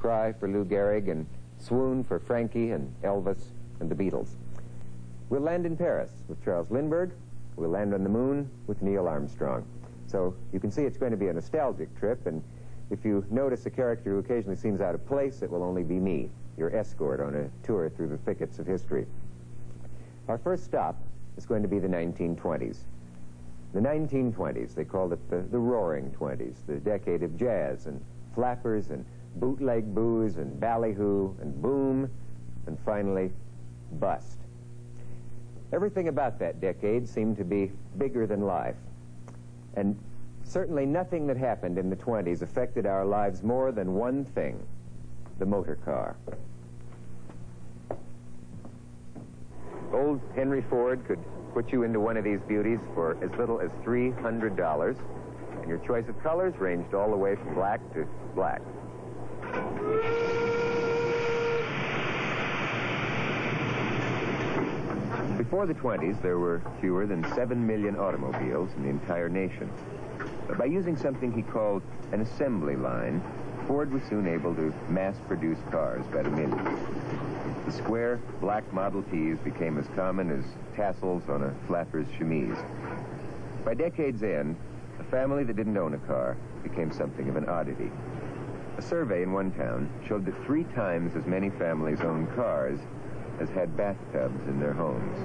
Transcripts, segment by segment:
cry for Lou Gehrig and swoon for Frankie and Elvis and the Beatles. We'll land in Paris with Charles Lindbergh. We'll land on the moon with Neil Armstrong. So you can see it's going to be a nostalgic trip, and if you notice a character who occasionally seems out of place, it will only be me, your escort on a tour through the thickets of history. Our first stop is going to be the 1920s. The 1920s, they called it the, the Roaring Twenties, the decade of jazz and flappers and bootleg booze and ballyhoo and boom and finally bust. Everything about that decade seemed to be bigger than life. And certainly nothing that happened in the 20s affected our lives more than one thing, the motor car. Old Henry Ford could put you into one of these beauties for as little as $300, and your choice of colors ranged all the way from black to black. Before the 20s, there were fewer than 7 million automobiles in the entire nation. But by using something he called an assembly line, Ford was soon able to mass-produce cars by the millions. The square black Model Ts became as common as tassels on a flapper's chemise. By decade's end, a family that didn't own a car became something of an oddity. A survey in one town showed that three times as many families owned cars as had bathtubs in their homes.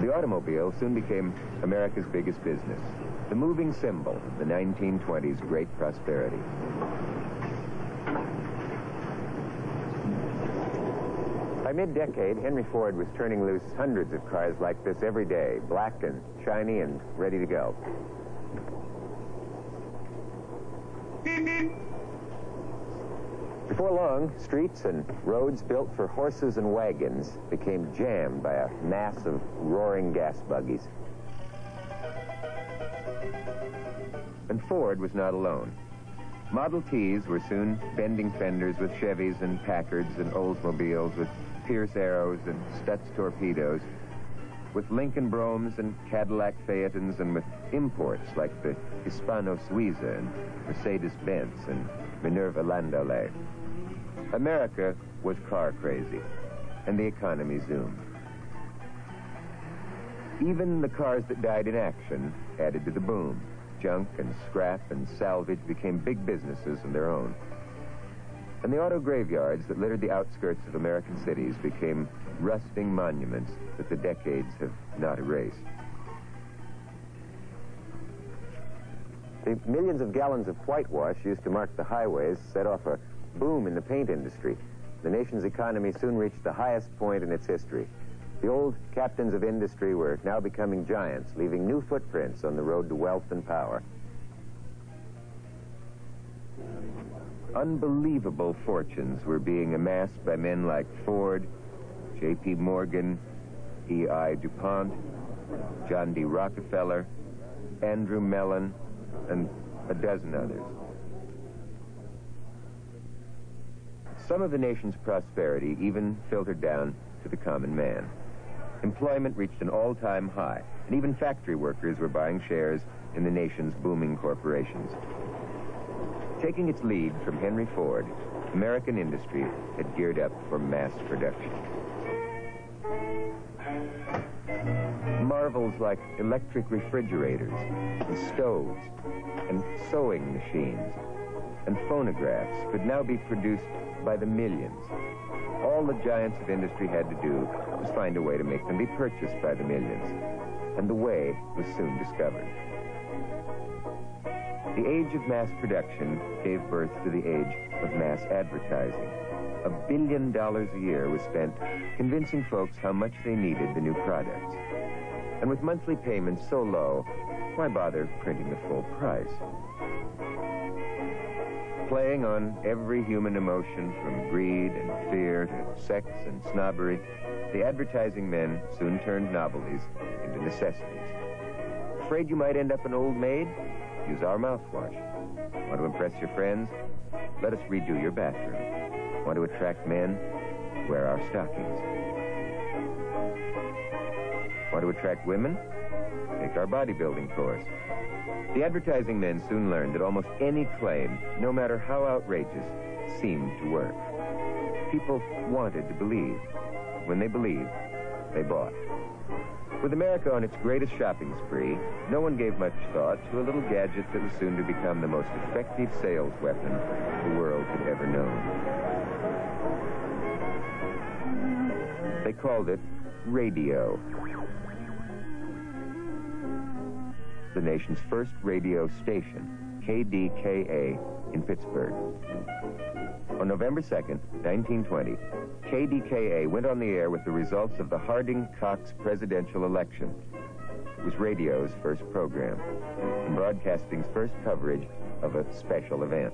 The automobile soon became America's biggest business, the moving symbol of the 1920s great prosperity. By mid-decade, Henry Ford was turning loose hundreds of cars like this every day, black and shiny and ready to go. Before long, streets and roads built for horses and wagons became jammed by a mass of roaring gas buggies. And Ford was not alone. Model Ts were soon bending fenders with Chevys and Packards and Oldsmobiles with Pierce Arrows and Stutz torpedoes, with Lincoln Broughams and Cadillac Phaetons and with imports like the Hispano Suiza and Mercedes-Benz and Minerva Landaulet. America was car crazy, and the economy zoomed. Even the cars that died in action added to the boom. Junk and scrap and salvage became big businesses of their own. And the auto graveyards that littered the outskirts of American cities became rusting monuments that the decades have not erased. The millions of gallons of whitewash used to mark the highways set off a boom in the paint industry. The nation's economy soon reached the highest point in its history. The old captains of industry were now becoming giants, leaving new footprints on the road to wealth and power. Unbelievable fortunes were being amassed by men like Ford, J.P. Morgan, E.I. DuPont, John D. Rockefeller, Andrew Mellon, and a dozen others. Some of the nation's prosperity even filtered down to the common man. Employment reached an all-time high, and even factory workers were buying shares in the nation's booming corporations. Taking its lead from Henry Ford, American industry had geared up for mass production. Marvels like electric refrigerators, and stoves, and sewing machines, and phonographs could now be produced by the millions. All the giants of industry had to do was find a way to make them be purchased by the millions. And the way was soon discovered. The age of mass production gave birth to the age of mass advertising. A billion dollars a year was spent convincing folks how much they needed the new products. And with monthly payments so low, why bother printing the full price? Playing on every human emotion from greed and fear to sex and snobbery, the advertising men soon turned novelties into necessities. Afraid you might end up an old maid? Use our mouthwash. Want to impress your friends? Let us redo your bathroom. Want to attract men? Wear our stockings. Want to attract women? take our bodybuilding course. The advertising men soon learned that almost any claim, no matter how outrageous, seemed to work. People wanted to believe. When they believed, they bought. With America on its greatest shopping spree, no one gave much thought to a little gadget that was soon to become the most effective sales weapon the world had ever known. They called it radio. The nation's first radio station, KDKA, in Pittsburgh. On November 2nd, 1920, KDKA went on the air with the results of the Harding-Cox presidential election. It was radio's first program, and broadcasting's first coverage of a special event.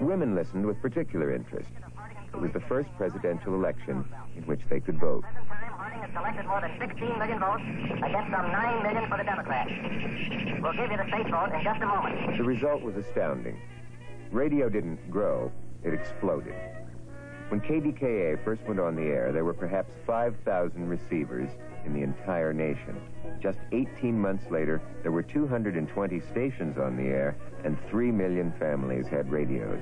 Women listened with particular interest. It was the first presidential election in which they could vote. Harding has collected more than 16 million votes against some 9 million for the Democrats. We'll give you the state vote in just a moment. The result was astounding. Radio didn't grow, it exploded. When KDKA first went on the air, there were perhaps 5,000 receivers in the entire nation. Just 18 months later, there were 220 stations on the air, and 3 million families had radios.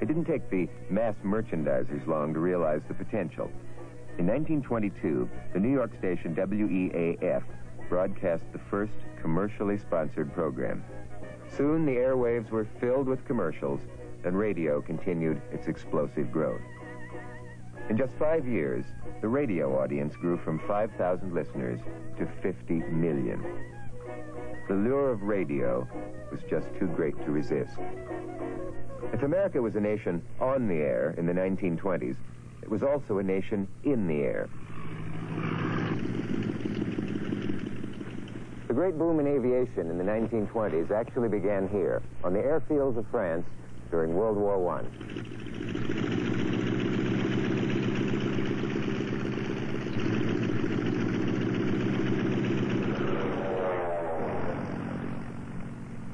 It didn't take the mass merchandisers long to realize the potential. In 1922, the New York station WEAF broadcast the first commercially sponsored program. Soon the airwaves were filled with commercials, and radio continued its explosive growth. In just five years, the radio audience grew from 5,000 listeners to 50 million. The lure of radio was just too great to resist. If America was a nation on the air in the 1920s, it was also a nation in the air. The great boom in aviation in the 1920s actually began here, on the airfields of France during World War I.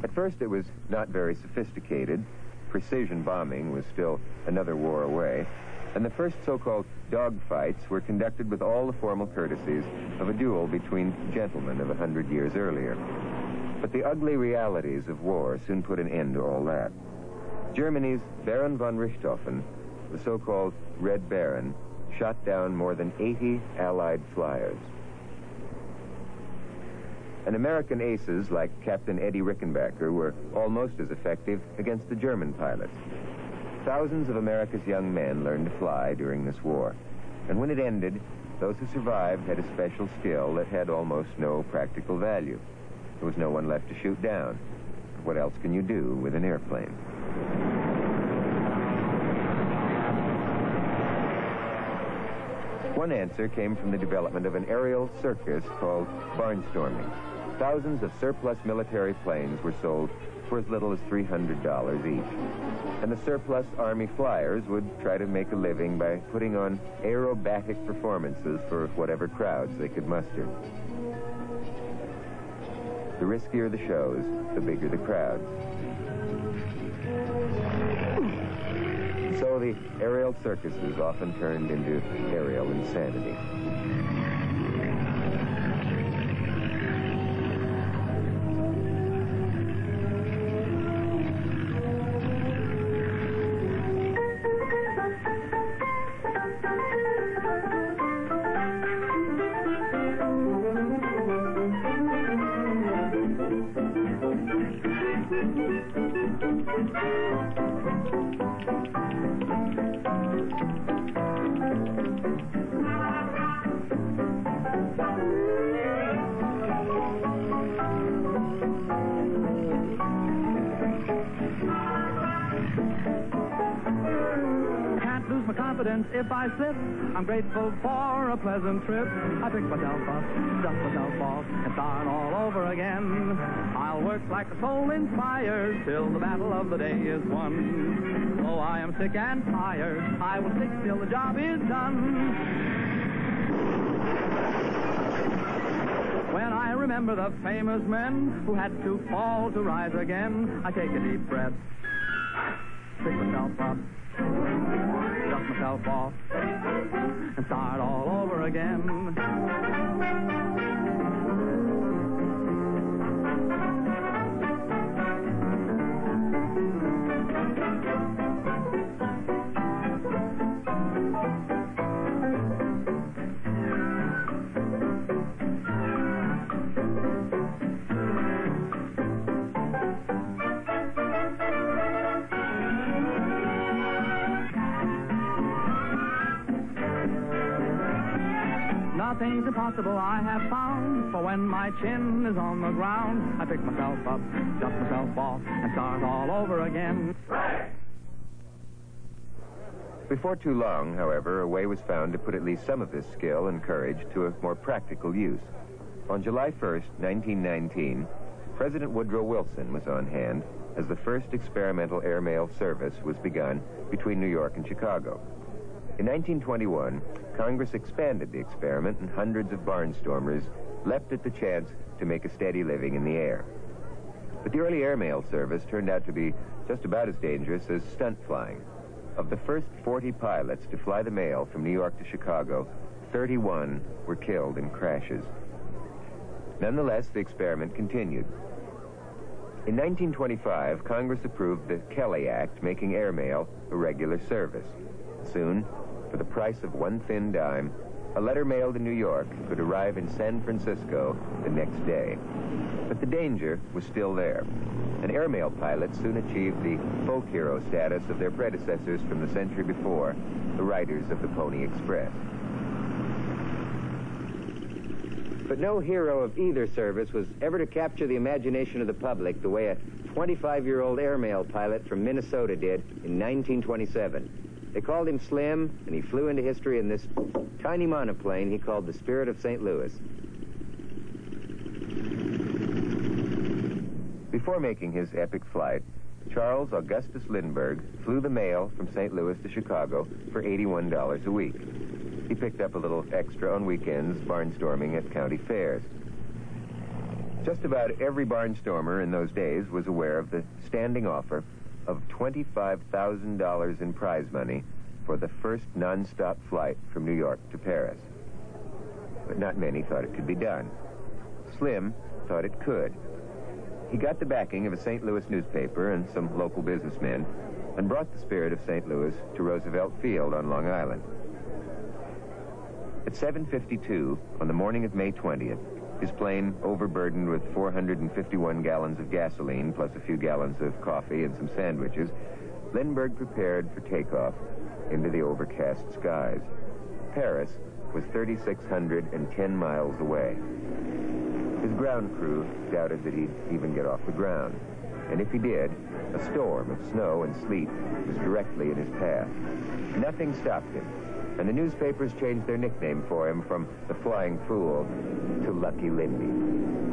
At first, it was not very sophisticated. Precision bombing was still another war away. And the first so-called dogfights were conducted with all the formal courtesies of a duel between gentlemen of a hundred years earlier. But the ugly realities of war soon put an end to all that. Germany's Baron von Richthofen, the so-called Red Baron, shot down more than 80 Allied flyers. And American aces like Captain Eddie Rickenbacker were almost as effective against the German pilots. Thousands of America's young men learned to fly during this war. And when it ended, those who survived had a special skill that had almost no practical value. There was no one left to shoot down. What else can you do with an airplane? One answer came from the development of an aerial circus called barnstorming. Thousands of surplus military planes were sold for as little as $300 each. And the surplus Army flyers would try to make a living by putting on aerobatic performances for whatever crowds they could muster. The riskier the shows, the bigger the crowds. So the aerial circuses often turned into aerial insanity. Lose my confidence if I slip. I'm grateful for a pleasant trip. I pick myself up, dust myself off, and start all over again. I'll work like a soul inspired till the battle of the day is won. Though I am sick and tired, I will stick till the job is done. When I remember the famous men who had to fall to rise again, I take a deep breath, pick myself up, dust myself off, and start all over again. Nothing's impossible I have found. For when my chin is on the ground, I pick myself up, dust myself off, and start all over again. Before too long, however, a way was found to put at least some of this skill and courage to a more practical use. On July 1st, 1919, President Woodrow Wilson was on hand as the first experimental airmail service was begun between New York and Chicago. In 1921, Congress expanded the experiment and hundreds of barnstormers leapt at the chance to make a steady living in the air. But the early airmail service turned out to be just about as dangerous as stunt flying. Of the first 40 pilots to fly the mail from New York to Chicago, 31 were killed in crashes. Nonetheless, the experiment continued. In 1925, Congress approved the Kelly Act, making airmail a regular service. Soon, for the price of one thin dime, a letter mailed in New York could arrive in San Francisco the next day. But the danger was still there An airmail pilot soon achieved the folk hero status of their predecessors from the century before, the riders of the Pony Express. But no hero of either service was ever to capture the imagination of the public the way a 25-year-old airmail pilot from Minnesota did in 1927. They called him Slim, and he flew into history in this tiny monoplane he called the Spirit of St. Louis. Before making his epic flight, Charles Augustus Lindbergh flew the mail from St. Louis to Chicago for $81 a week. He picked up a little extra on weekends barnstorming at county fairs. Just about every barnstormer in those days was aware of the standing offer of $25,000 in prize money for the first nonstop flight from New York to Paris. But not many thought it could be done. Slim thought it could. He got the backing of a St. Louis newspaper and some local businessmen and brought the spirit of St. Louis to Roosevelt Field on Long Island. At 7.52 on the morning of May 20th, his plane overburdened with 451 gallons of gasoline plus a few gallons of coffee and some sandwiches, Lindbergh prepared for takeoff into the overcast skies. Paris was 3,610 miles away. His ground crew doubted that he'd even get off the ground. And if he did, a storm of snow and sleet was directly in his path. Nothing stopped him, and the newspapers changed their nickname for him from the Flying Fool to Lucky Lindy.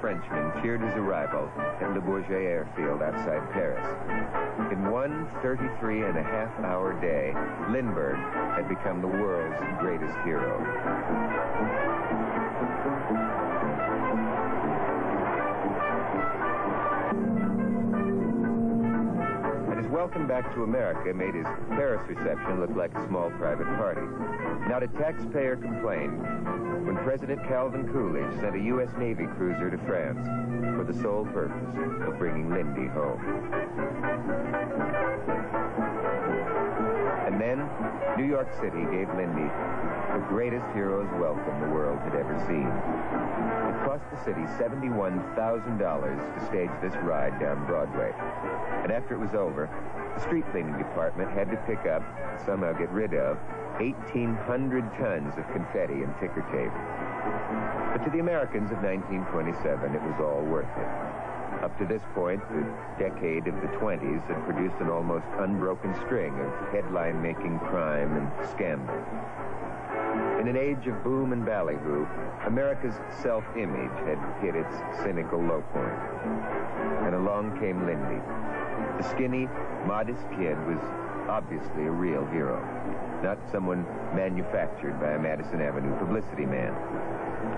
Frenchmen cheered his arrival at Le Bourget airfield outside Paris. In one 33 and a half hour day, Lindbergh had become the world's greatest hero. Welcome back to America made his Paris reception look like a small private party. Not a taxpayer complained when President Calvin Coolidge sent a U.S. Navy cruiser to France for the sole purpose of bringing Lindy home. And then, New York City gave Lindy the greatest hero's welcome the world had ever seen. It cost the city $71,000 to stage this ride down Broadway. And after it was over, the street cleaning department had to pick up, and somehow get rid of, 1,800 tons of confetti and ticker tape. But to the Americans of 1927, it was all worth it. Up to this point, the decade of the 20s had produced an almost unbroken string of headline-making crime and scandal. In an age of boom and ballyhoo, America's self-image had hit its cynical low point. And along came Lindy. The skinny, modest kid was obviously a real hero, not someone manufactured by a Madison Avenue publicity man.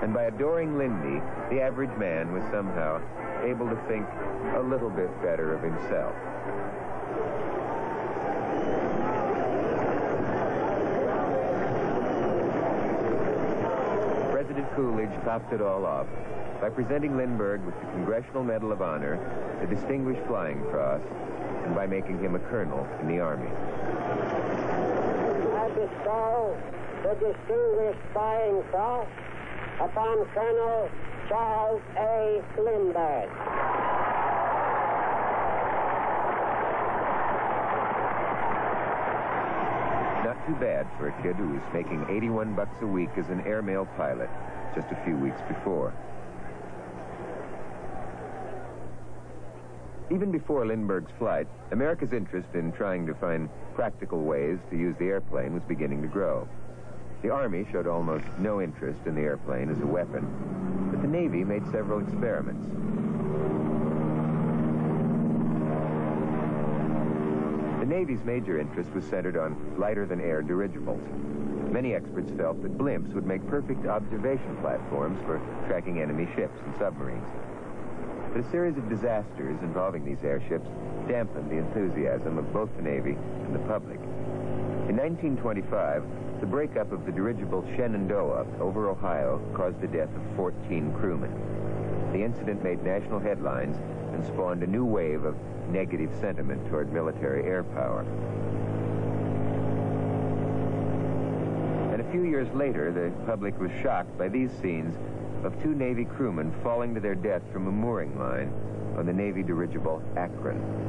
And by adoring Lindy, the average man was somehow able to think a little bit better of himself. President Coolidge topped it all off by presenting Lindbergh with the Congressional Medal of Honor, the Distinguished Flying Cross, and by making him a colonel in the Army. I bestow the Distinguished Flying Cross upon Colonel Charles A. Lindbergh. Not too bad for a kid who was making 81 bucks a week as an airmail pilot just a few weeks before. Even before Lindbergh's flight, America's interest in trying to find practical ways to use the airplane was beginning to grow. The Army showed almost no interest in the airplane as a weapon, but the Navy made several experiments. The Navy's major interest was centered on lighter-than-air dirigibles. Many experts felt that blimps would make perfect observation platforms for tracking enemy ships and submarines. But a series of disasters involving these airships dampened the enthusiasm of both the Navy and the public. In 1925, the breakup of the dirigible Shenandoah over Ohio caused the death of 14 crewmen. The incident made national headlines and spawned a new wave of negative sentiment toward military air power. And a few years later, the public was shocked by these scenes of two Navy crewmen falling to their death from a mooring line on the Navy dirigible Akron.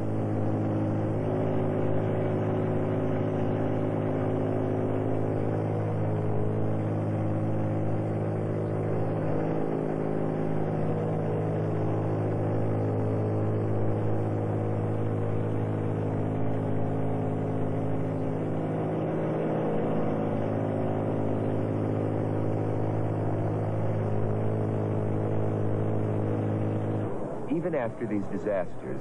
Even after these disasters,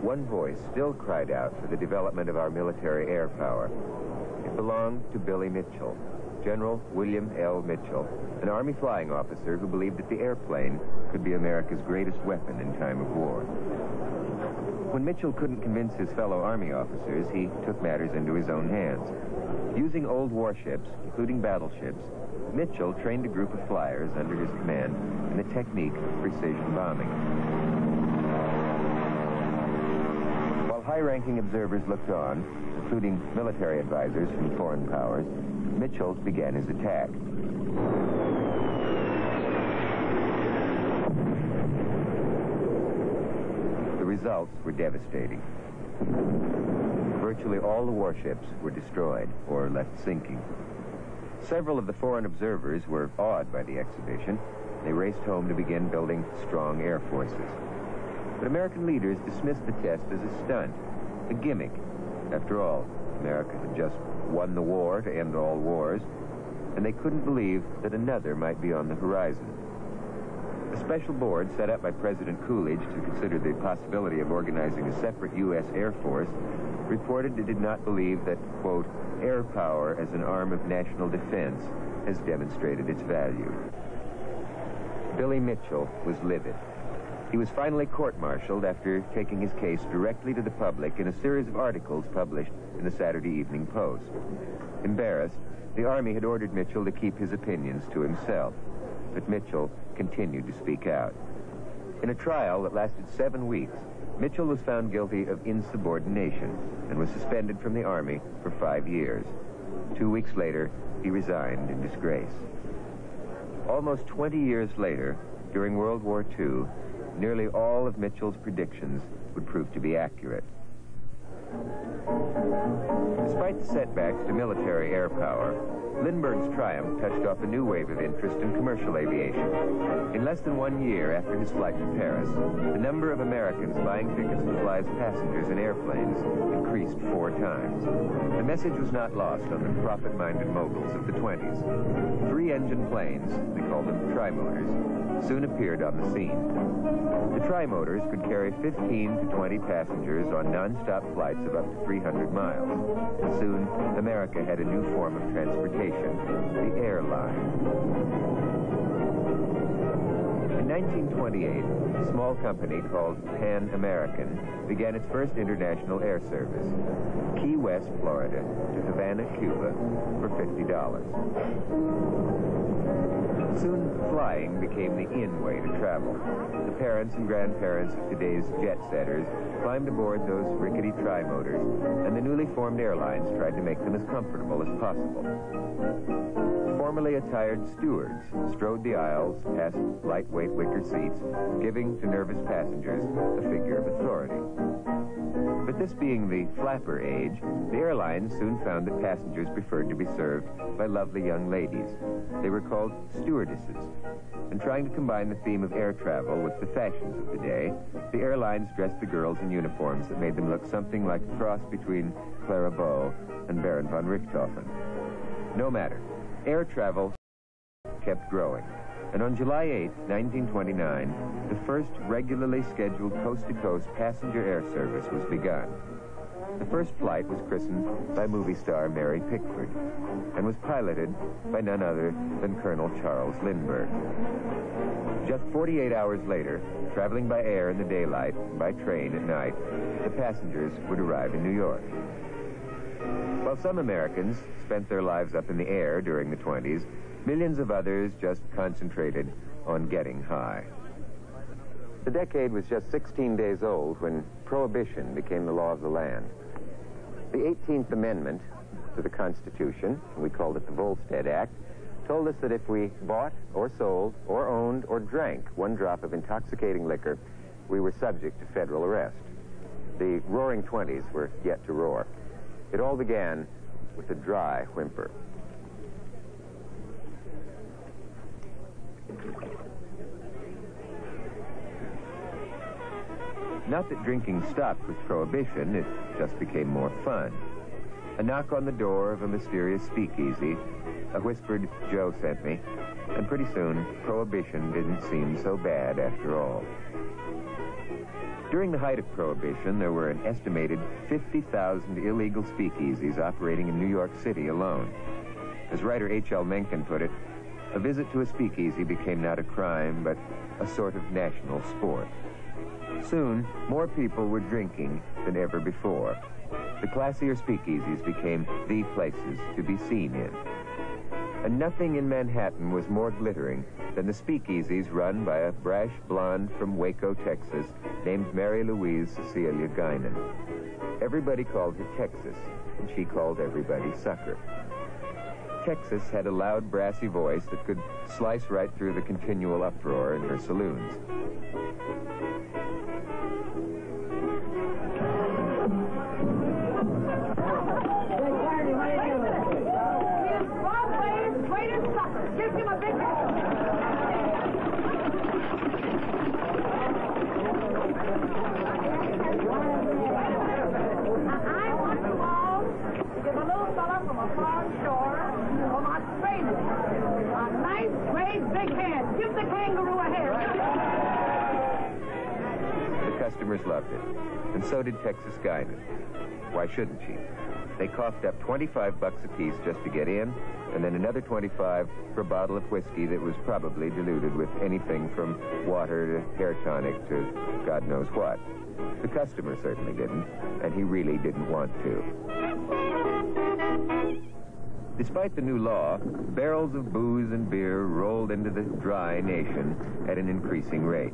one voice still cried out for the development of our military air power. It belonged to Billy Mitchell, General William L. Mitchell, an Army flying officer who believed that the airplane could be America's greatest weapon in time of war. When Mitchell couldn't convince his fellow Army officers, he took matters into his own hands. Using old warships, including battleships, Mitchell trained a group of flyers under his command in the technique of precision bombing. High-ranking observers looked on, including military advisors from foreign powers, Mitchell began his attack. The results were devastating. Virtually all the warships were destroyed or left sinking. Several of the foreign observers were awed by the exhibition. They raced home to begin building strong air forces. But American leaders dismissed the test as a stunt, a gimmick. After all, America had just won the war to end all wars, and they couldn't believe that another might be on the horizon. A special board set up by President Coolidge to consider the possibility of organizing a separate U.S. Air Force reported it did not believe that, quote, air power as an arm of national defense has demonstrated its value. Billy Mitchell was livid. He was finally court-martialed after taking his case directly to the public in a series of articles published in the Saturday Evening Post. Embarrassed, the Army had ordered Mitchell to keep his opinions to himself, but Mitchell continued to speak out. In a trial that lasted seven weeks, Mitchell was found guilty of insubordination and was suspended from the Army for five years. Two weeks later, he resigned in disgrace. Almost 20 years later, during World War II, nearly all of Mitchell's predictions would prove to be accurate. Despite the setbacks to military air power, Lindbergh's triumph touched off a new wave of interest in commercial aviation. In less than one year after his flight to Paris, the number of Americans buying tickets to fly as passengers in airplanes increased four times. The message was not lost on the profit-minded moguls of the 20s. Three-engine planes, they called them trimotors, soon appeared on the scene. The trimotors could carry 15 to 20 passengers on non-stop flights of up to 300 miles. And soon, America had a new form of transportation, the airline. In 1928, a small company called Pan American began its first international air service, Key West, Florida to Havana, Cuba for $50. Soon, flying became the in way to travel. The parents and grandparents of today's jet setters climbed aboard those rickety tri-motors, and the newly formed airlines tried to make them as comfortable as possible formally attired stewards strode the aisles past lightweight wicker seats, giving to nervous passengers a figure of authority. But this being the flapper age, the airlines soon found that passengers preferred to be served by lovely young ladies. They were called stewardesses. And trying to combine the theme of air travel with the fashions of the day, the airlines dressed the girls in uniforms that made them look something like a cross between Clara Bow and Baron von Richthofen. No matter air travel kept growing. And on July 8, 1929, the first regularly scheduled coast-to-coast passenger air service was begun. The first flight was christened by movie star Mary Pickford and was piloted by none other than Colonel Charles Lindbergh. Just 48 hours later, traveling by air in the daylight and by train at night, the passengers would arrive in New York. While some Americans spent their lives up in the air during the 20s, millions of others just concentrated on getting high. The decade was just 16 days old when prohibition became the law of the land. The 18th Amendment to the Constitution, we called it the Volstead Act, told us that if we bought or sold or owned or drank one drop of intoxicating liquor, we were subject to federal arrest. The roaring 20s were yet to roar. It all began with a dry whimper. Not that drinking stopped with prohibition, it just became more fun. A knock on the door of a mysterious speakeasy, a whispered, Joe sent me, and pretty soon, prohibition didn't seem so bad after all. During the height of Prohibition, there were an estimated 50,000 illegal speakeasies operating in New York City alone. As writer H.L. Mencken put it, a visit to a speakeasy became not a crime, but a sort of national sport. Soon, more people were drinking than ever before. The classier speakeasies became the places to be seen in. And nothing in Manhattan was more glittering than the speakeasies run by a brash blonde from Waco, Texas, named Mary Louise Cecilia Guinan. Everybody called her Texas, and she called everybody Sucker. Texas had a loud, brassy voice that could slice right through the continual uproar in her saloons. Shouldn't she? They coughed up 25 bucks a piece just to get in, and then another 25 for a bottle of whiskey that was probably diluted with anything from water to hair tonic to God knows what. The customer certainly didn't, and he really didn't want to. Despite the new law, barrels of booze and beer rolled into the dry nation at an increasing rate.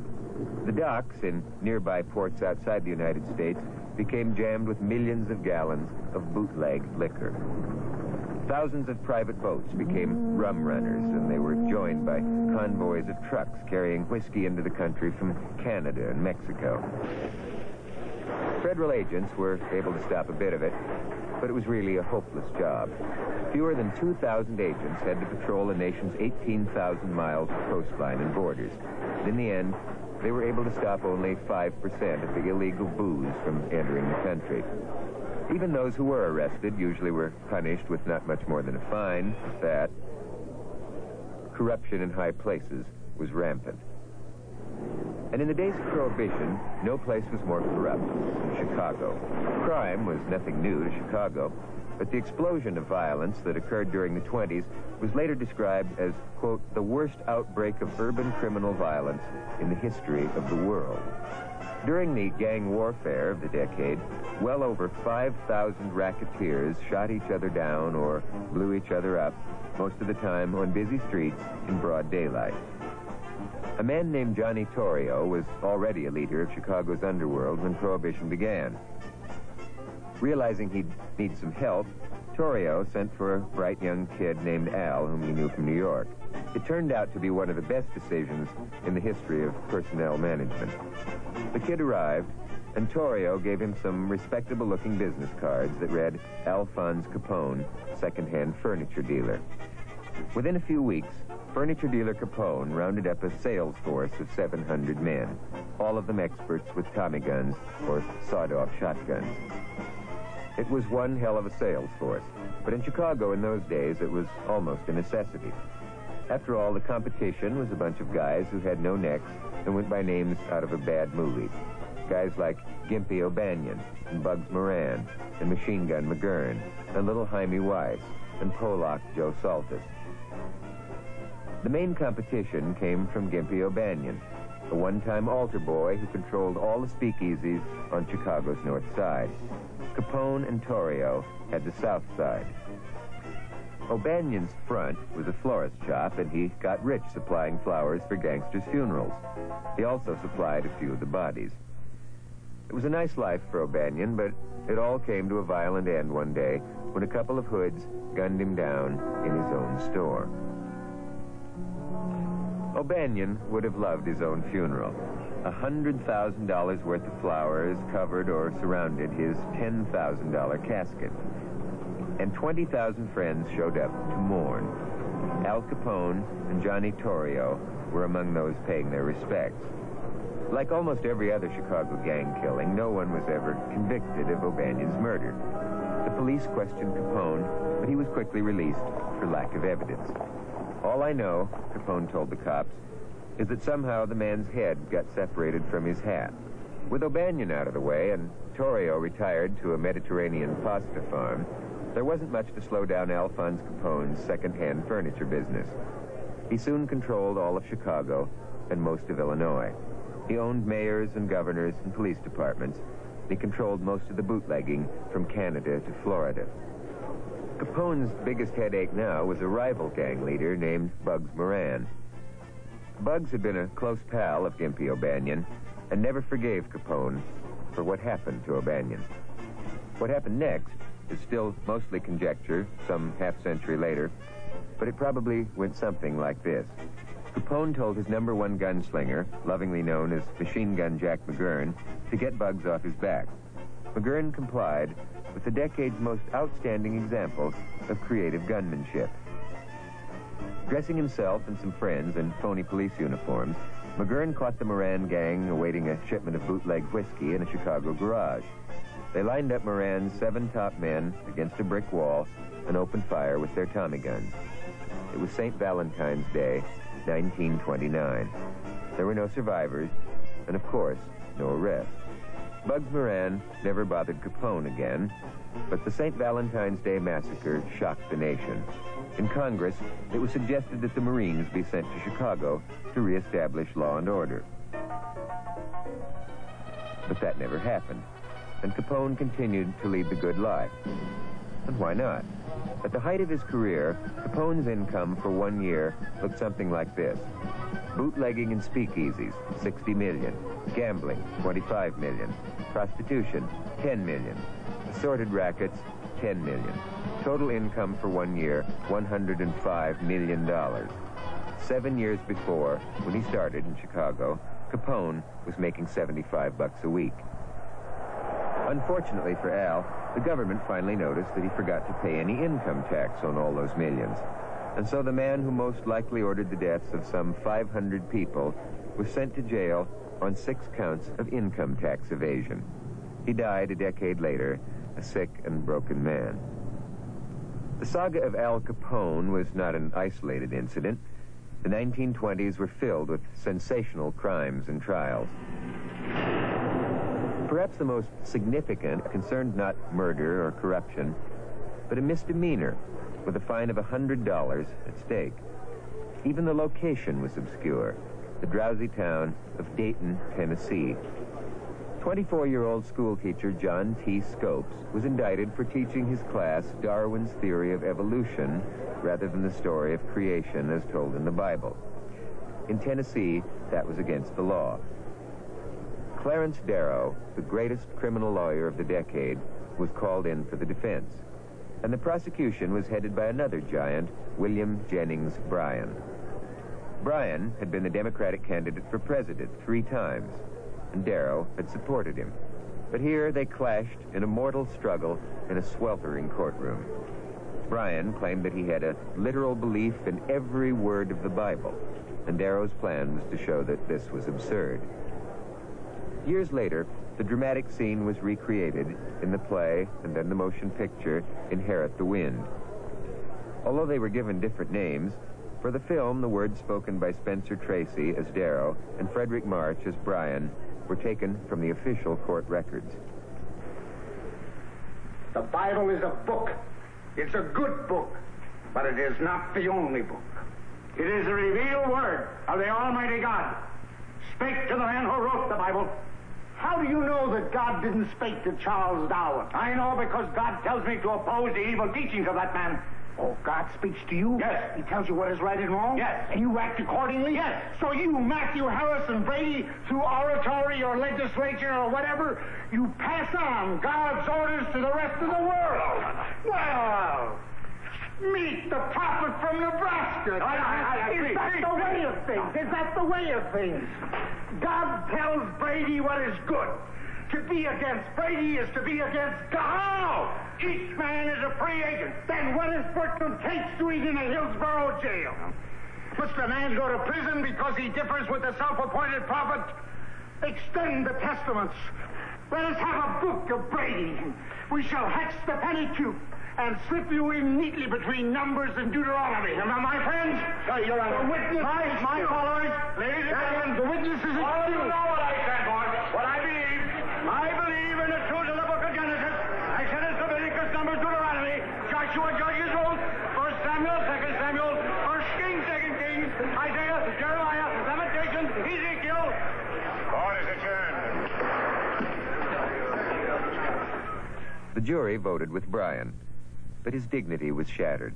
The docks in nearby ports outside the United States became jammed with millions of gallons of bootleg liquor. Thousands of private boats became rum runners, and they were joined by convoys of trucks carrying whiskey into the country from Canada and Mexico. Federal agents were able to stop a bit of it, but it was really a hopeless job. Fewer than 2,000 agents had to patrol the nation's 18,000 miles of coastline and borders. In the end, they were able to stop only 5% of the illegal booze from entering the country. Even those who were arrested usually were punished with not much more than a fine. That corruption in high places was rampant. And in the days of Prohibition, no place was more corrupt than Chicago. Crime was nothing new to Chicago, but the explosion of violence that occurred during the 20s was later described as, quote, the worst outbreak of urban criminal violence in the history of the world. During the gang warfare of the decade, well over 5,000 racketeers shot each other down or blew each other up, most of the time on busy streets in broad daylight. A man named Johnny Torrio was already a leader of Chicago's underworld when Prohibition began. Realizing he'd need some help, Torrio sent for a bright young kid named Al, whom he knew from New York. It turned out to be one of the best decisions in the history of personnel management. The kid arrived, and Torrio gave him some respectable-looking business cards that read Alphonse Capone, second-hand furniture dealer. Within a few weeks, furniture dealer Capone rounded up a sales force of 700 men, all of them experts with Tommy guns or sawed-off shotguns. It was one hell of a sales force, but in Chicago in those days it was almost a necessity. After all, the competition was a bunch of guys who had no necks and went by names out of a bad movie. Guys like Gimpy O'Banion and Bugs Moran and Machine Gun McGurn and Little Hymie Weiss and Polak Joe Saltis. The main competition came from Gimpy O'Banion, a one-time altar boy who controlled all the speakeasies on Chicago's north side. Capone and Torrio had the south side. O'Banion's front was a florist shop, and he got rich supplying flowers for gangsters' funerals. He also supplied a few of the bodies. It was a nice life for O'Banion, but it all came to a violent end one day when a couple of hoods gunned him down in his own store. O'Banion would have loved his own funeral. A $100,000 worth of flowers covered or surrounded his $10,000 casket. And 20,000 friends showed up to mourn. Al Capone and Johnny Torrio were among those paying their respects. Like almost every other Chicago gang killing, no one was ever convicted of O'Banion's murder. The police questioned Capone, but he was quickly released for lack of evidence. All I know, Capone told the cops, is that somehow the man's head got separated from his hat. With O'Banion out of the way and Torrio retired to a Mediterranean pasta farm, there wasn't much to slow down Alphonse Capone's second-hand furniture business. He soon controlled all of Chicago and most of Illinois. He owned mayors and governors and police departments. He controlled most of the bootlegging from Canada to Florida. Capone's biggest headache now was a rival gang leader named Bugs Moran. Bugs had been a close pal of Gimpy O'Banion and never forgave Capone for what happened to O'Banion. What happened next is still mostly conjecture some half century later, but it probably went something like this. Capone told his number one gunslinger, lovingly known as Machine Gun Jack McGurn, to get Bugs off his back. McGurn complied with the decade's most outstanding examples of creative gunmanship. Dressing himself and some friends in phony police uniforms, McGurn caught the Moran gang awaiting a shipment of bootleg whiskey in a Chicago garage. They lined up Moran's seven top men against a brick wall and opened fire with their Tommy guns. It was St. Valentine's Day, 1929. There were no survivors, and of course, no arrests. Bugs Moran never bothered Capone again, but the St. Valentine's Day massacre shocked the nation. In Congress, it was suggested that the Marines be sent to Chicago to reestablish law and order. But that never happened, and Capone continued to lead the good life. And why not? At the height of his career, Capone's income for one year looked something like this. Bootlegging and speakeasies, 60 million. Gambling, 25 million. Prostitution, 10 million. Assorted rackets, 10 million. Total income for one year, $105 million. Seven years before, when he started in Chicago, Capone was making 75 bucks a week. Unfortunately for Al, the government finally noticed that he forgot to pay any income tax on all those millions. And so the man who most likely ordered the deaths of some 500 people was sent to jail on six counts of income tax evasion. He died a decade later, a sick and broken man. The saga of Al Capone was not an isolated incident. The 1920s were filled with sensational crimes and trials. Perhaps the most significant concerned not murder or corruption, but a misdemeanor with a fine of $100 at stake. Even the location was obscure, the drowsy town of Dayton, Tennessee. 24-year-old schoolteacher John T. Scopes was indicted for teaching his class Darwin's theory of evolution rather than the story of creation as told in the Bible. In Tennessee, that was against the law. Clarence Darrow, the greatest criminal lawyer of the decade, was called in for the defense. And the prosecution was headed by another giant, William Jennings Bryan. Bryan had been the Democratic candidate for president three times and Darrow had supported him. But here they clashed in a mortal struggle in a sweltering courtroom. Bryan claimed that he had a literal belief in every word of the Bible, and Darrow's plan was to show that this was absurd. Years later, the dramatic scene was recreated in the play and then the motion picture Inherit the Wind. Although they were given different names, for the film, the words spoken by Spencer Tracy as Darrow and Fredric March as Bryan were taken from the official court records. The Bible is a book. It's a good book, but it is not the only book. It is the revealed word of the Almighty God. Spake to the man who wrote the Bible. How do you know that God didn't speak to Charles Darwin? I know because God tells me to oppose the evil teachings of that man. Oh, God speaks to you? Yes. He tells you what is right and wrong? Yes. And you act accordingly? Yes. So you, Matthew Harrison Brady, through oratory or legislature or whatever, you pass on God's orders to the rest of the world. Well, meet the prophet from Nebraska. I- I- I is agree. that the way of things? Is that the way of things? God tells Brady what is good. To be against Brady is to be against God. Each man is a free agent. Then what is Bertram Cates doing in a Hillsboro jail? Must a man go to prison because he differs with the self-appointed prophet? Extend the testaments. Let us have a book of Brady. We shall hex the Pentateuch and slip you in neatly between Numbers and Deuteronomy. Now, my friends, Your Honor. the witness, my, my followers, ladies and gentlemen, the witnesses Oh, excused. you know what I stand for. What I believe. I believe in the truth of the book of Genesis. Exodus, Leviticus, Numbers, Deuteronomy, Joshua, Judges, Ruth, First Samuel, Second Samuel, First Kings, Second Kings, Isaiah, Jeremiah, Lamentations, Ezekiel. Court is adjourned. The jury voted with Bryan, but his dignity was shattered.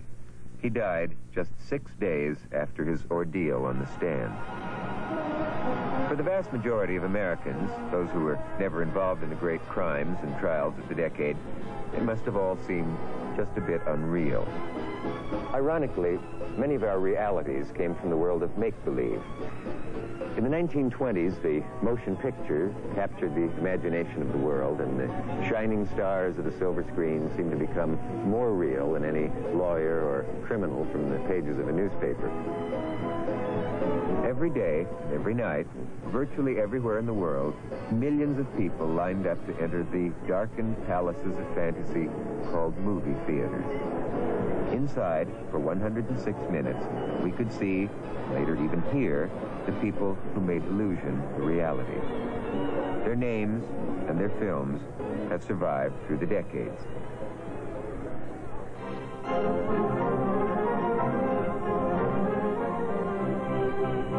He died just six days after his ordeal on the stand. For the vast majority of Americans, those who were never involved in the great crimes and trials of the decade, it must have all seemed just a bit unreal. Ironically, many of our realities came from the world of make-believe. In the 1920s, the motion picture captured the imagination of the world, and the shining stars of the silver screen seemed to become more real than any lawyer or criminal from the pages of a newspaper. Every day, every night, virtually everywhere in the world, millions of people lined up to enter the darkened palaces of fantasy called movie theaters. Inside, for 106 minutes, we could see, later even hear, the people who made illusion a reality. Their names and their films have survived through the decades.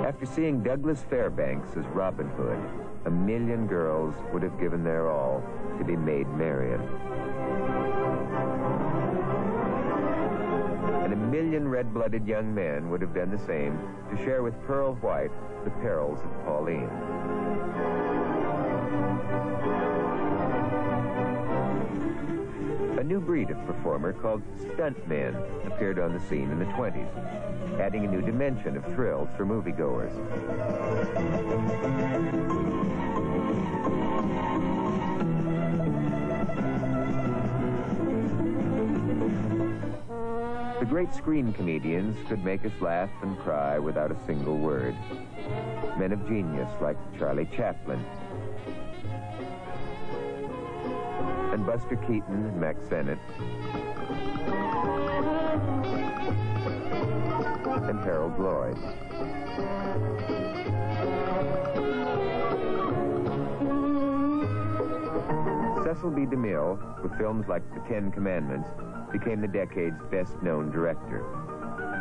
After seeing Douglas Fairbanks as Robin Hood, a million girls would have given their all to be Maid Marian. Million red-blooded young men would have done the same to share with Pearl White the perils of Pauline. A new breed of performer called stuntman appeared on the scene in the 20s, adding a new dimension of thrills for moviegoers. The great screen comedians could make us laugh and cry without a single word. Men of genius like Charlie Chaplin. and Buster Keaton and Mack Sennett, and Harold Lloyd. Cecil B. DeMille, with films like The Ten Commandments, became the decade's best-known director.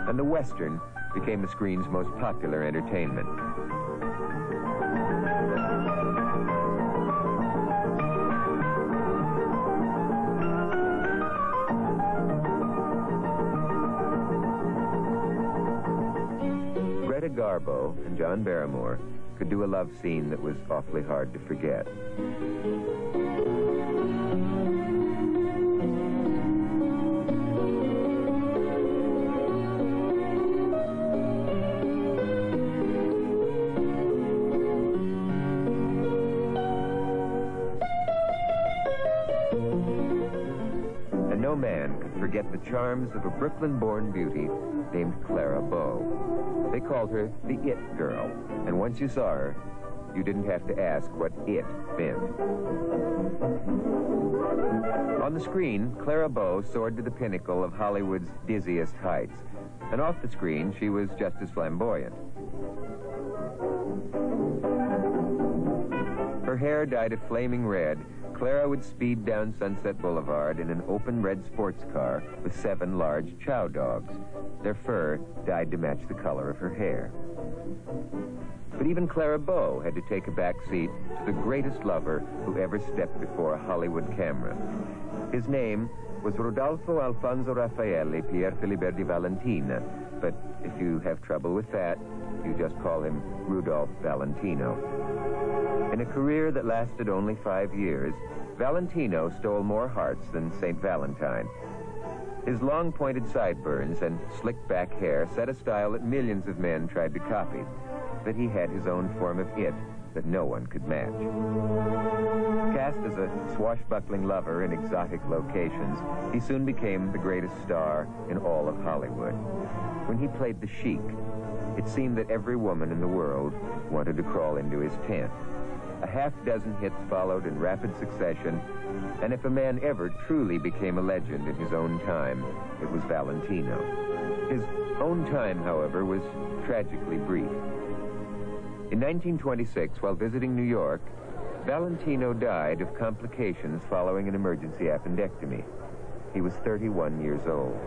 And the Western became the screen's most popular entertainment. Greta Garbo and John Barrymore could do a love scene that was awfully hard to forget. Forget the charms of a Brooklyn-born beauty named Clara Bow. They called her the It Girl, and once you saw her, you didn't have to ask what it meant. On the screen, Clara Bow soared to the pinnacle of Hollywood's dizziest heights. And off the screen, she was just as flamboyant. Her hair dyed a flaming red, Clara would speed down Sunset Boulevard in an open red sports car with seven large chow dogs. Their fur dyed to match the color of her hair. But even Clara Bow had to take a back seat to the greatest lover who ever stepped before a Hollywood camera. His name was Rodolfo Alfonso Raffaelli Pier Filiberti Valentina, but if you have trouble with that, you just call him Rudolph Valentino. In a career that lasted only five years, Valentino stole more hearts than St. Valentine. His long pointed sideburns and slick back hair set a style that millions of men tried to copy, but he had his own form of it that no one could match. Cast as a swashbuckling lover in exotic locations, he soon became the greatest star in all of Hollywood. When he played the Sheik, it seemed that every woman in the world wanted to crawl into his tent. A half dozen hits followed in rapid succession, and if a man ever truly became a legend in his own time, it was Valentino. His own time, however, was tragically brief. In 1926, while visiting New York, Valentino died of complications following an emergency appendectomy. He was 31 years old.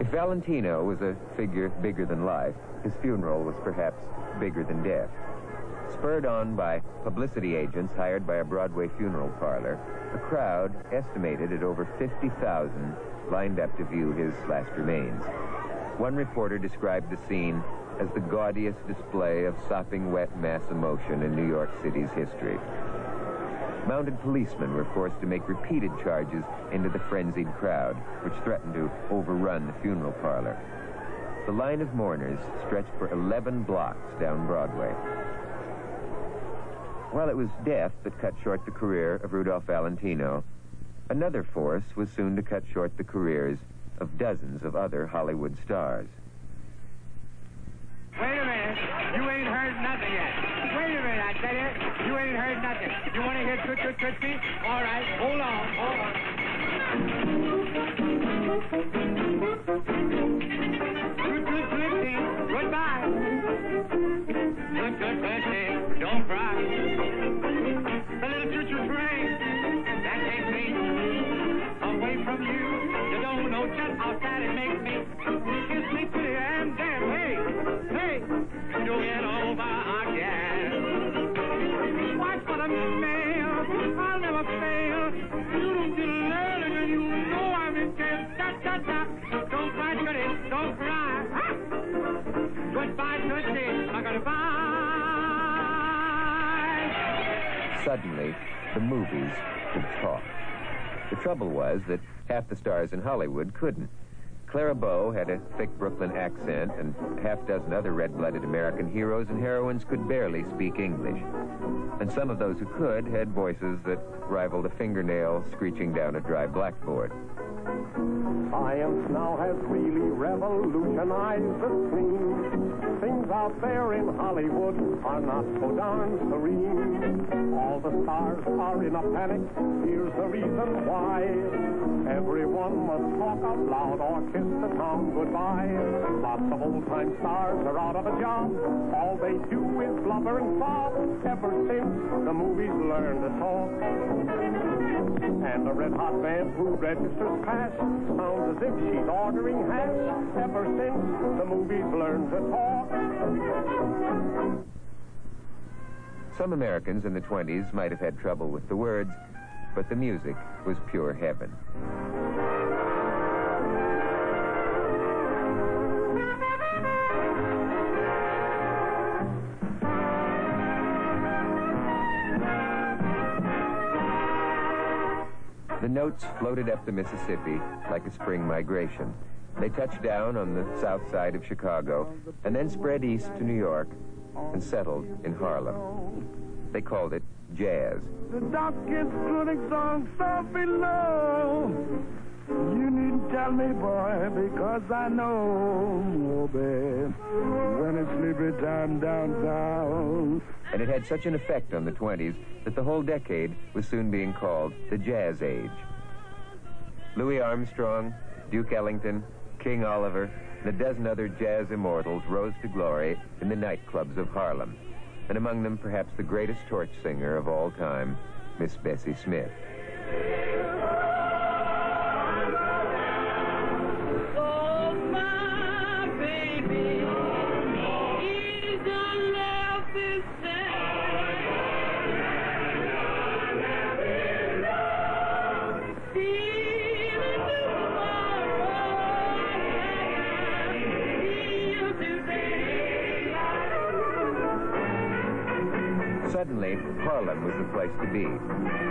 If Valentino was a figure bigger than life, his funeral was perhaps bigger than death. Spurred on by publicity agents hired by a Broadway funeral parlor, a crowd estimated at over 50,000 lined up to view his last remains. One reporter described the scene as the gaudiest display of sopping wet mass emotion in New York City's history. Mounted policemen were forced to make repeated charges into the frenzied crowd, which threatened to overrun the funeral parlor. The line of mourners stretched for 11 blocks down Broadway. While it was death that cut short the career of Rudolph Valentino, another force was soon to cut short the careers of dozens of other Hollywood stars. Wait a minute. You ain't heard nothing yet. Wait a minute, I tell you. You ain't heard nothing. You want to hear Toot Toot Tootsie? All right, hold on, hold on. Suddenly, the movies could talk. The trouble was that half the stars in Hollywood couldn't. Clara Bow had a thick Brooklyn accent, and half dozen other red-blooded American heroes and heroines could barely speak English. And some of those who could had voices that rivaled a fingernail screeching down a dry blackboard. Science now has really revolutionized the scene. Things out there in Hollywood are not so darn serene. All the stars are in a panic. Here's the reason why. Everyone must talk out loud or kiss the town goodbye. Lots of old-time stars are out of a job. All they do is blubber and sob ever since the movies learned to talk. And the red-hot band who registers cash sounds as if she's ordering hash ever since the movies learned to talk. Some Americans in the 20s might have had trouble with the words, but the music was pure heaven. The notes floated up the Mississippi like a spring migration. They touched down on the south side of Chicago and then spread east to New York and settled in Harlem. They called it jazz. The darkest song so below. You needn't tell me, boy, because I know, oh, babe, when it's sleepy time downtown. And it had such an effect on the 20s that the whole decade was soon being called the Jazz Age. Louis Armstrong, Duke Ellington, King Oliver, and a dozen other jazz immortals rose to glory in the nightclubs of Harlem, and among them perhaps the greatest torch singer of all time, Miss Bessie Smith.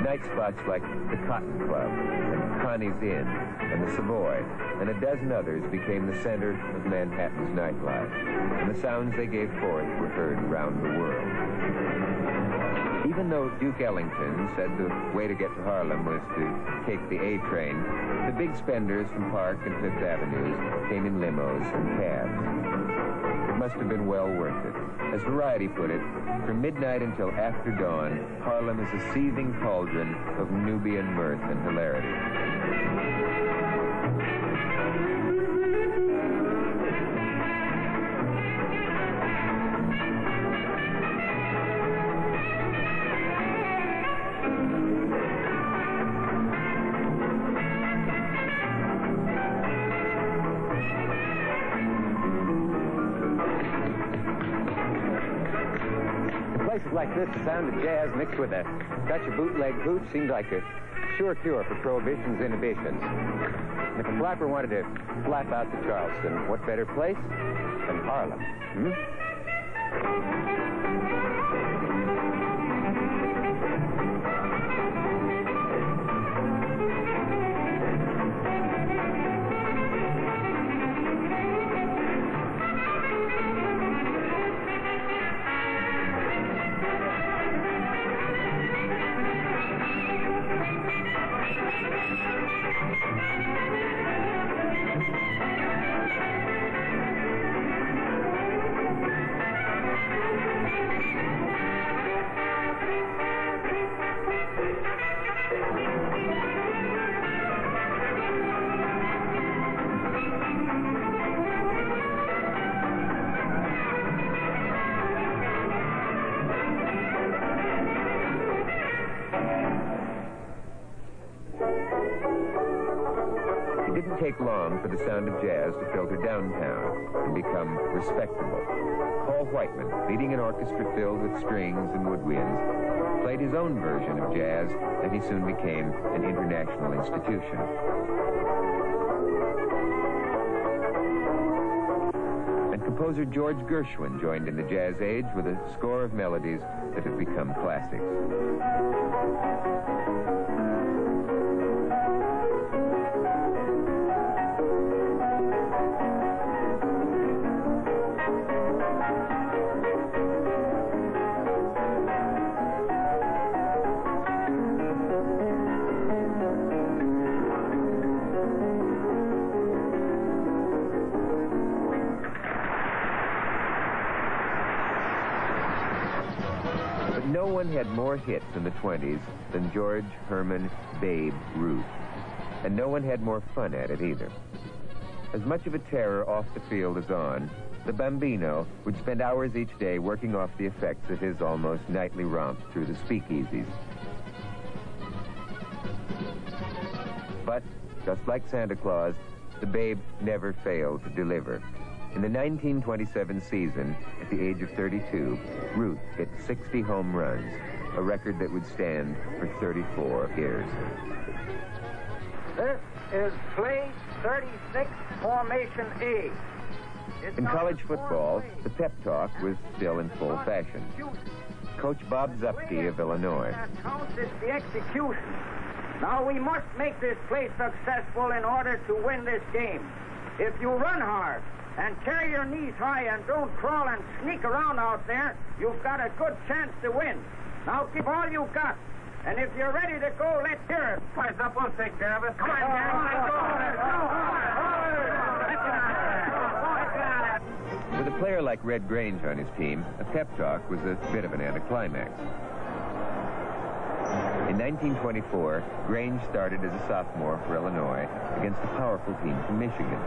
Night spots like the Cotton Club and Connie's Inn and the Savoy and a dozen others became the center of Manhattan's nightlife. And the sounds they gave forth were heard around the world. Even though Duke Ellington said the way to get to Harlem was to take the A train, the big spenders from Park and Fifth Avenues came in limos and cabs. Must have been well worth it. As Variety put it, from midnight until after dawn, Harlem is a seething cauldron of Nubian mirth and hilarity. Sound of jazz mixed with a touch of bootleg hooch seemed like a sure cure for prohibition's inhibitions. If a flapper wanted to flap out to Charleston, what better place than Harlem? Hmm? Orchestra filled with strings and woodwinds, played his own version of jazz, and he soon became an international institution. And composer George Gershwin joined in the jazz age with a score of melodies that have become classics. One had more hits in the 20s than George Herman Babe Ruth. And no one had more fun at it either. As much of a terror off the field as on, the Bambino would spend hours each day working off the effects of his almost nightly romp through the speakeasies. But, just like Santa Claus, the Babe never failed to deliver. In the 1927 season, at the age of 32, Ruth hit 60 home runs, a record that would stand for 34 years. This is play 36, formation A. It's In college football, the pep talk was still in full fashion. Coach Bob Zuppke of Illinois. That counts is the execution. Now we must make this play successful in order to win this game. If you run hard and carry your knees high and don't crawl and sneak around out there, you've got a good chance to win. Now give all you've got. And if you're ready to go, let's hear it. Rise up, we'll take care of it. Come on, oh, oh, oh, With a player like Red Grange on his team, a pep talk was a bit of an anticlimax. In 1924, Grange started as a sophomore for Illinois against a powerful team from Michigan.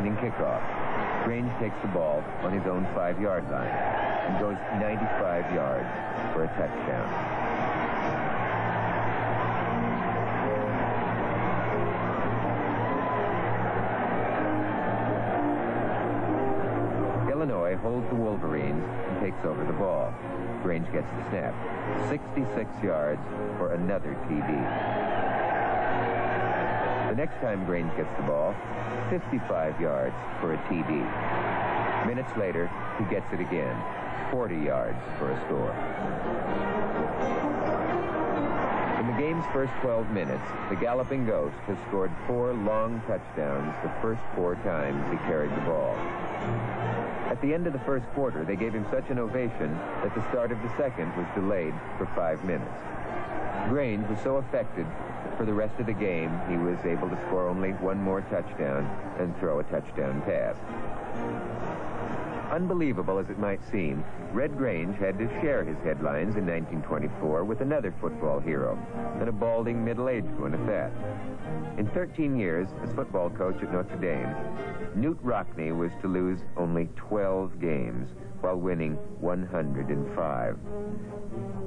Opening kickoff. Grange takes the ball on his own five-yard line and goes 95 yards for a touchdown. Illinois holds the Wolverines and takes over the ball. Grange gets the snap. 66 yards for another TD. The next time Grange gets the ball, 55 yards for a TD. Minutes later, he gets it again, 40 yards for a score. In the game's first 12 minutes, the Galloping Ghost has scored four long touchdowns the first four times he carried the ball. At the end of the first quarter, they gave him such an ovation that the start of the second was delayed for five minutes. Grange was so affected for the rest of the game, he was able to score only one more touchdown and throw a touchdown pass. Unbelievable as it might seem, Red Grange had to share his headlines in 1924 with another football hero, and a balding middle-aged one at that. In 13 years as football coach at Notre Dame, Knute Rockne was to lose only 12 games while winning 105.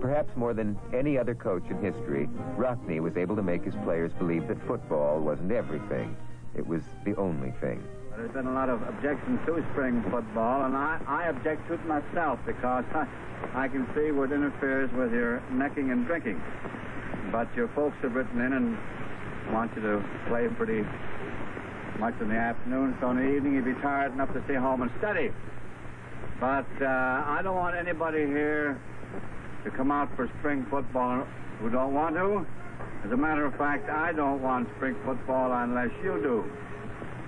Perhaps more than any other coach in history, Rockne was able to make his players believe that football wasn't everything. It was the only thing. There's been a lot of objections to spring football, and I, I object to it myself because I, I can see what interferes with your necking and drinking. But your folks have written in and want you to play pretty much in the afternoon, so in the evening you'd be tired enough to stay home and study. But uh, I don't want anybody here to come out for spring football who don't want to. As a matter of fact, I don't want spring football unless you do.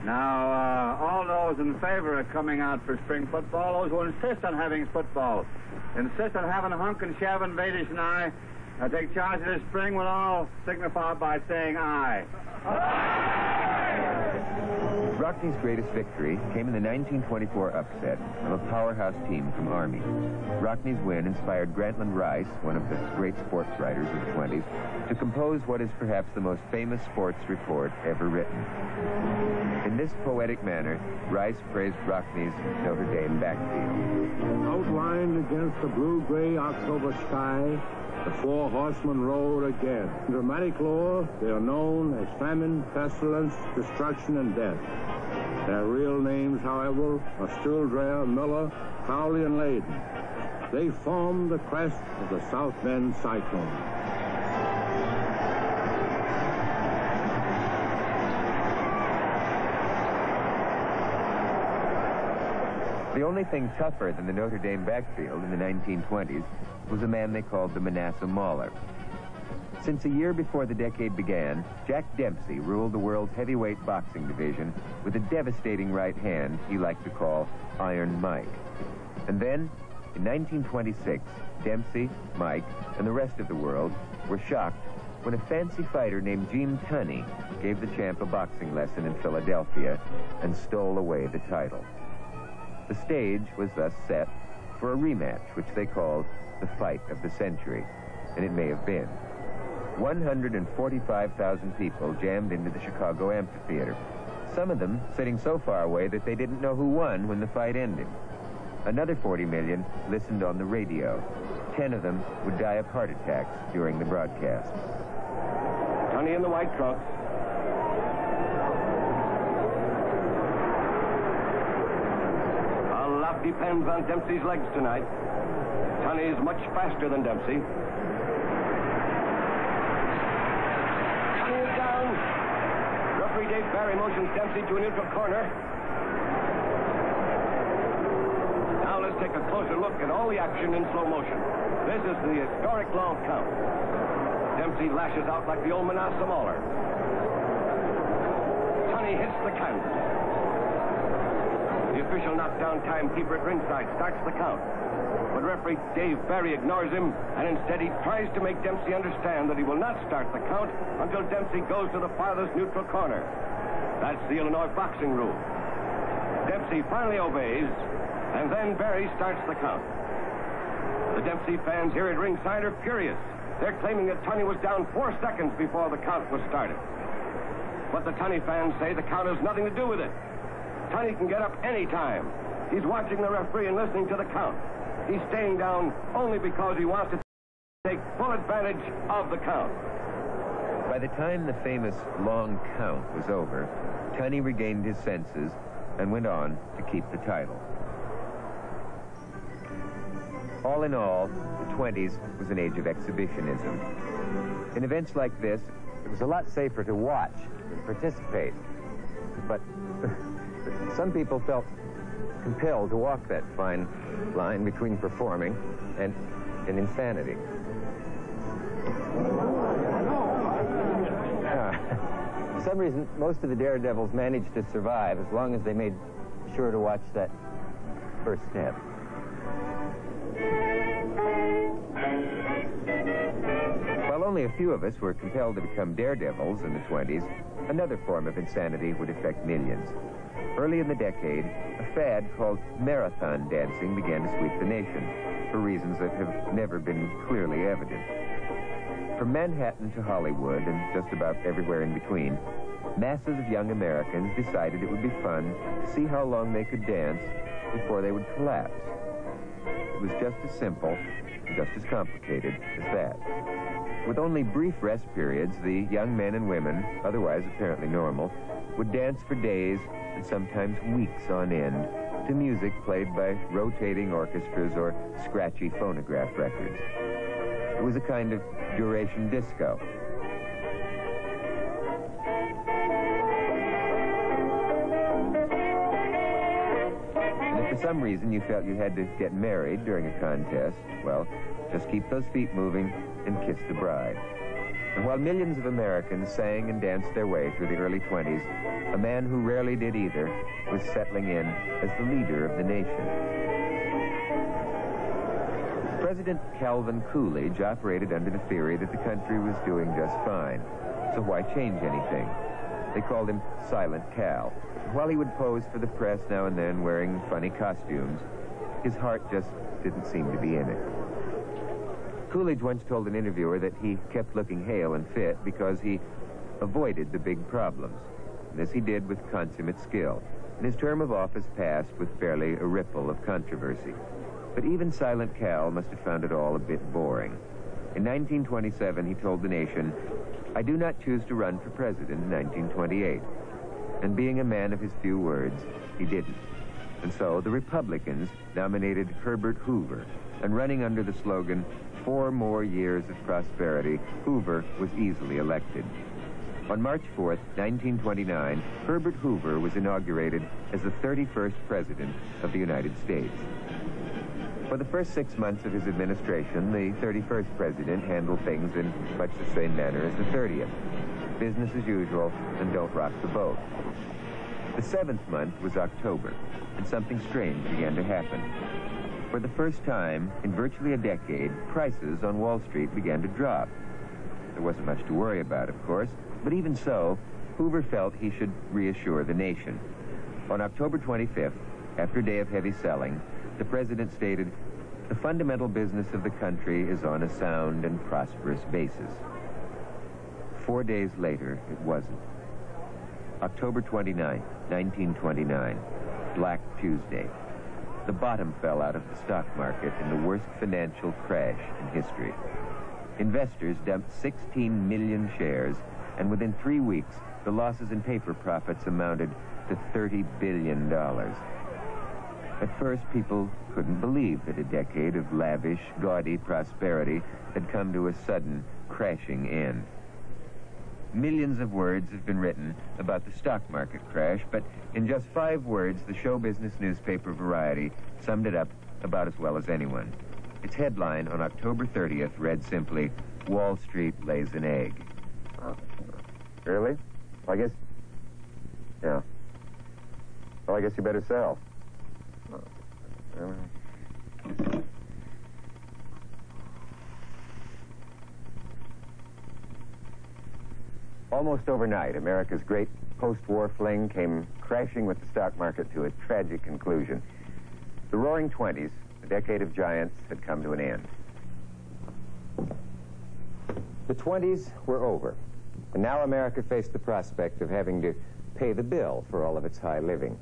Now, uh, all those in favor of coming out for spring football, those who insist on having football, insist on having Hunk and Shavin, Vadish, and I uh, take charge of this spring, will all signify by saying aye. Rockne's greatest victory came in the 1924 upset of a powerhouse team from Army. Rockne's win inspired Grantland Rice, one of the great sports writers of the 20s, to compose what is perhaps the most famous sports report ever written. In this poetic manner, Rice praised Rockne's Notre Dame backfield. Outlined against the blue-gray October sky, the four horsemen rode again. In dramatic lore, they are known as famine, pestilence, destruction, and death. Their real names, however, are Stuhldreher, Miller, Crowley, and Layden. They form the crest of the South Bend Cyclone. Only thing tougher than the Notre Dame backfield in the 1920s was a man they called the Manassa Mauler. Since a year before the decade began, Jack Dempsey ruled the world's heavyweight boxing division with a devastating right hand he liked to call Iron Mike. And then, in 1926, Dempsey, Mike, and the rest of the world were shocked when a fancy fighter named Gene Tunney gave the champ a boxing lesson in Philadelphia and stole away the title. The stage was thus set for a rematch, which they called the fight of the century, and it may have been. 145,000 people jammed into the Chicago amphitheater, some of them sitting so far away that they didn't know who won when the fight ended. Another 40 million listened on the radio. Ten of them would die of heart attacks during the broadcast. Tunney in the white trunks. Lot depends on Dempsey's legs tonight. Tunney is much faster than Dempsey. Tunney is down. Referee Dave Barry motions Dempsey to a neutral corner. Now let's take a closer look at all the action in slow motion. This is the historic long count. Dempsey lashes out like the old Manassa Mauler. Tunney hits the canvas. Official knockdown timekeeper at ringside starts the count. But referee Dave Barry ignores him, and instead he tries to make Dempsey understand that he will not start the count until Dempsey goes to the farthest neutral corner. That's the Illinois boxing rule. Dempsey finally obeys, and then Barry starts the count. The Dempsey fans here at ringside are furious. They're claiming that Tunney was down four seconds before the count was started. But the Tunney fans say the count has nothing to do with it. Tunney can get up any time. He's watching the referee and listening to the count. He's staying down only because he wants to take full advantage of the count. By the time the famous long count was over, Tunney regained his senses and went on to keep the title. All in all, the 20s was an age of exhibitionism. In events like this, it was a lot safer to watch than participate. But some people felt compelled to walk that fine line between performing and, and insanity. Uh, for some reason, most of the daredevils managed to survive as long as they made sure to watch that first step. While only a few of us were compelled to become daredevils in the 20s, another form of insanity would affect millions. Early in the decade, a fad called marathon dancing began to sweep the nation, for reasons that have never been clearly evident. From Manhattan to Hollywood and just about everywhere in between, masses of young Americans decided it would be fun to see how long they could dance before they would collapse. It was just as simple, just as complicated as that. With only brief rest periods, the young men and women, otherwise apparently normal, would dance for days and sometimes weeks on end to music played by rotating orchestras or scratchy phonograph records. It was a kind of duration disco. And if for some reason you felt you had to get married during a contest, well, just keep those feet moving and kiss the bride. And while millions of Americans sang and danced their way through the early 20s, a man who rarely did either was settling in as the leader of the nation. President Calvin Coolidge operated under the theory that the country was doing just fine. So why change anything? They called him Silent Cal. While he would pose for the press now and then wearing funny costumes, his heart just didn't seem to be in it. Coolidge once told an interviewer that he kept looking hale and fit because he avoided the big problems. And this he did with consummate skill. And his term of office passed with barely a ripple of controversy. But even Silent Cal must have found it all a bit boring. In 1927, he told the nation, I do not choose to run for president in 1928. And being a man of his few words, he didn't. And so the Republicans nominated Herbert Hoover, and running under the slogan, Four More Years of Prosperity, Hoover was easily elected. On March 4, 1929, Herbert Hoover was inaugurated as the 31st President of the United States. For the first six months of his administration, the 31st President handled things in much the same manner as the 30th. Business as usual, and don't rock the boat. The seventh month was October, and something strange began to happen. For the first time in virtually a decade, prices on Wall Street began to drop. There wasn't much to worry about, of course, but even so, Hoover felt he should reassure the nation. On October 25th, after a day of heavy selling, the president stated, the fundamental business of the country is on a sound and prosperous basis. Four days later, it wasn't. October 29, 1929, Black Tuesday. The bottom fell out of the stock market in the worst financial crash in history. Investors dumped 16 million shares, and within three weeks, the losses in paper profits amounted to $30 billion. At first, people couldn't believe that a decade of lavish, gaudy prosperity had come to a sudden, crashing end. Millions of words have been written about the stock market crash, but in just five words, the show business newspaper Variety summed it up about as well as anyone. Its headline on October 30th read simply, Wall Street lays an egg. Really? Well, I guess. Yeah. Well, I guess you better sell. Almost overnight, America's great post-war fling came crashing with the stock market to a tragic conclusion. The roaring 20s, a decade of giants, had come to an end. The 20s were over, and now America faced the prospect of having to pay the bill for all of its high living.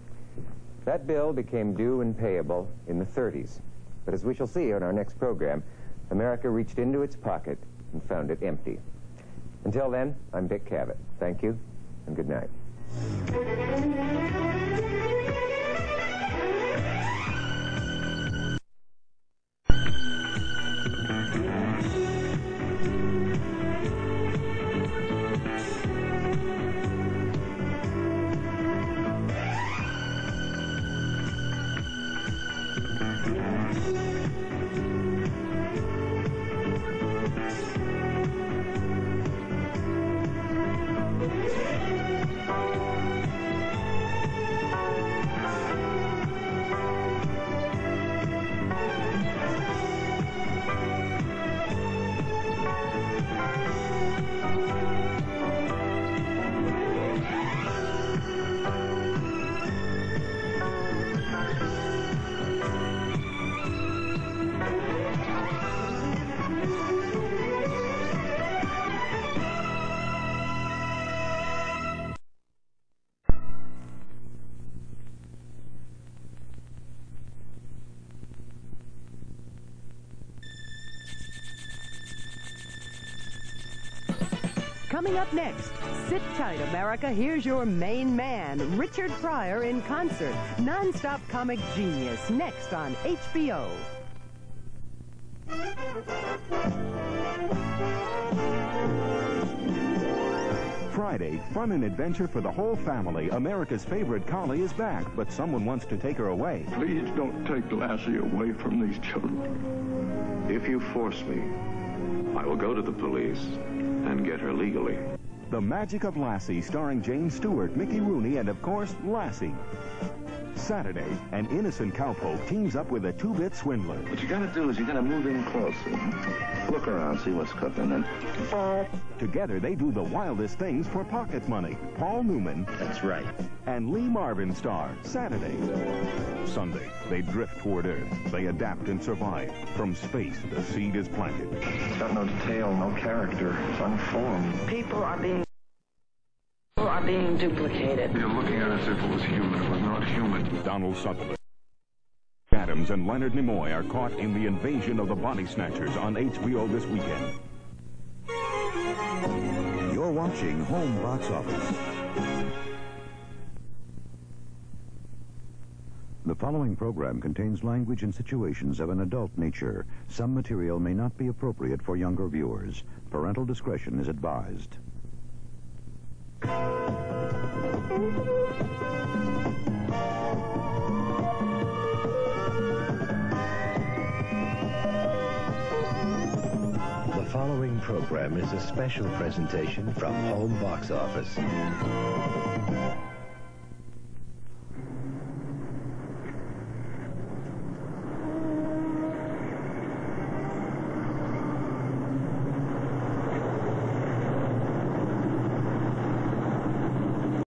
That bill became due and payable in the 30s. But as we shall see on our next program, America reached into its pocket and found it empty. Until then, I'm Dick Cavett. Thank you, and good night. Coming up next, sit tight, America. Here's your main man, Richard Pryor in concert. Non-stop comic genius. Next on HBO. Friday, fun and adventure for the whole family. America's favorite collie is back, but someone wants to take her away. Please don't take Lassie away from these children. If you force me, I will go to the police and get her legally. The Magic of Lassie, starring James Stewart, Mickey Rooney, and of course, Lassie. Saturday, an innocent cowpoke teams up with a two-bit swindler. What you gotta do is you gotta move in closer. Look around, see what's cooking, and... Together, they do the wildest things for pocket money. Paul Newman. That's right. And Lee Marvin star, Saturday. Sunday, they drift toward Earth. They adapt and survive. From space, the seed is planted. It's got no tail, no character. It's unformed. People are being people are being duplicated. You're looking at it as if it was human. It was not human. Donald Sutherland. Adams and Leonard Nimoy are caught in the invasion of the body snatchers on HBO this weekend. You're watching Home Box Office. The following program contains language and situations of an adult nature. Some material may not be appropriate for younger viewers. Parental discretion is advised. The following program is a special presentation from Home Box Office.